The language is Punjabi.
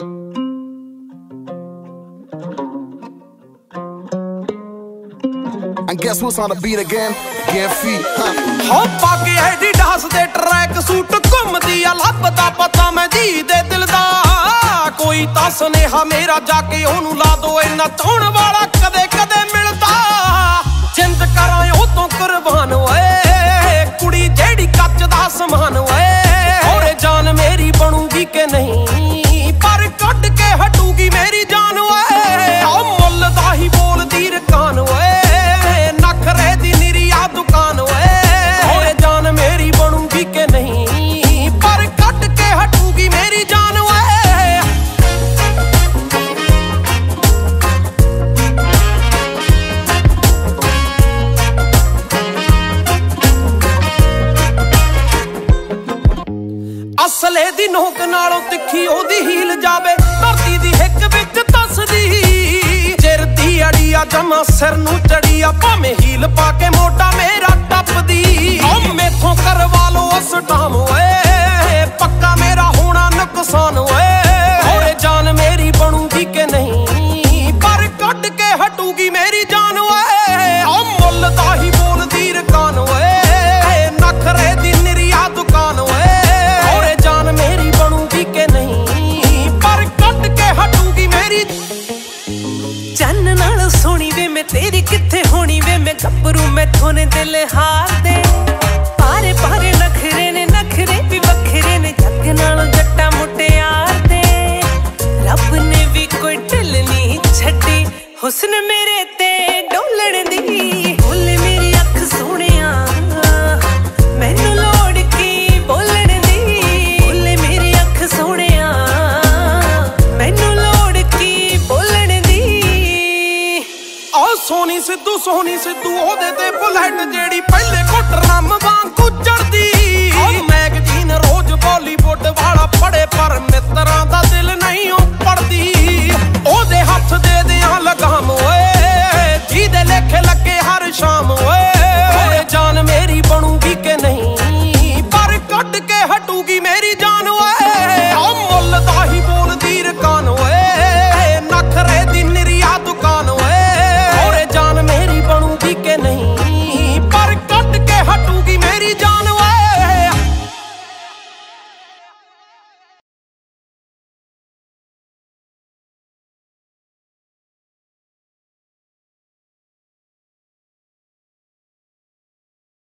And guess who's on the beat again? Get ਹੋ ਪਾ ਕੇ ਐਡੀ ਦੇ ਟਰੈਕ ਸੂਟ ਘੁੰਮਦੀ ਆ, ਲੱਭਦਾ ਪਤਾ ਮੈਂ ਜੀ ਦੇ ਦਿਲ ਦਾ। ਕੋਈ ਤਾਂ ਸੁਨੇਹਾ ਮੇਰਾ ਜਾ ਕੇ ਉਹਨੂੰ ਲਾ ਦੋ, ਇੰਨਾ ਚਾਹਣ ਵਾਲਾ ਕਦੇ ਕਦੇ ਮਿਲਦਾ। ਅਸਲੇ ਦੀ ਨੋਕ ਨਾਲੋਂ ਤਿੱਖੀ ਉਹਦੀ ਹੀਲ ਜਾਵੇ। ਧਰਤੀ ਦੀ ਹਿੱਕ ਵਿੱਚ ਤਸਦੀ। ਚਿਰਦੀ ਅੜੀਆ ਜਮਾ ਸਿਰ ਨੂੰ ਚੜੀਆ ਭਾਵੇਂ ਹੀਲ ਪਾ ਕੇ ਮੋਢਾ ਮੇਰਾ ਟੱਪਦੀ। ਓ ਮੇਥੋਂ ਕਰਵਾ ਲੋ ਅਸਟਾਮ ਓਏ, ਪੱਕਾ ਮੇਰਾ ਹੋਣਾ ਨੁਕਸਾਨ ਓਏ। ਹੋਰੇ ਜਾਨ ਮੇਰੀ ਬਣੂਗੀ ਕਿ ਨਹੀਂ? ਚੰਨ ਨਾਲ ਸੋਹਣੀ ਵੇ ਮੈਂ, ਤੇਰੀ ਕਿੱਥੇ ਹੋਣੀ ਵੇ? ਮੈਂ ਗੱਭਰੂ ਮੈਥੋਂ ਨੇ ਦਿਲ ਹਾਰ ਦੇ ਪਾਰੇ ਪਾਰੇ ਨਖਰੇ ਨੇ, ਨਖਰੇ ਵੀ ਵੱਖਰੇ ਨੇ, ਜੱਗ ਨਾਲੋਂ ਜੱਟਾ ਮੁਟਿਆਰ ਦੇ ਰੱਬ ਨੇ ਵੀ ਕੋਈ ਢਿੱਲ ਨਹੀਂ ਛੱਡੀ, ਹੁਸਨ ਮੇਰੇ ਤੇ ਡੋਲਣ ਦੀ। ਸਿੱਧੂ, ਸੋਹਣੀ ਸਿੱਧੂ, ਉਹਦੇ ਤੇ ਬੁਲੇਟ ਜਿਹੜੀ ਪਹਿਲੇ ਘੁੱਟ ਰੰਮ ਵਾਂਗ ਗੁੱਜਰਦੀ। ਉਹ ਮੈਗਜ਼ੀਨ ਰੋਜ਼ ਬਾਲੀਵੁੱਡ ਵਾਲਾ ਪੜੇ ਪਰ ਮਿੱਤਰਾਂ ਦਾ ਦਿਲ ਨਹੀਂ ਉੱਪੜਦੀ। ਉਹਦੇ ਹੱਥ ਦੇ ਦਿਆਂ ਲਗਾਮ ਓਏ, ਜਿਹਦੇ ਲੇਖੇ ਲੱਗੇ ਹਰ ਸ਼ਾਮ ਓਏ। ਜਾਨ ਮੇਰੀ ਬਣੂਗੀ ਕਿ ਨਹੀਂ, ਪਰ ਕੱਟ ਕੇ ਹਟੂਗੀ ਮੇਰੀ ਜਾਨ।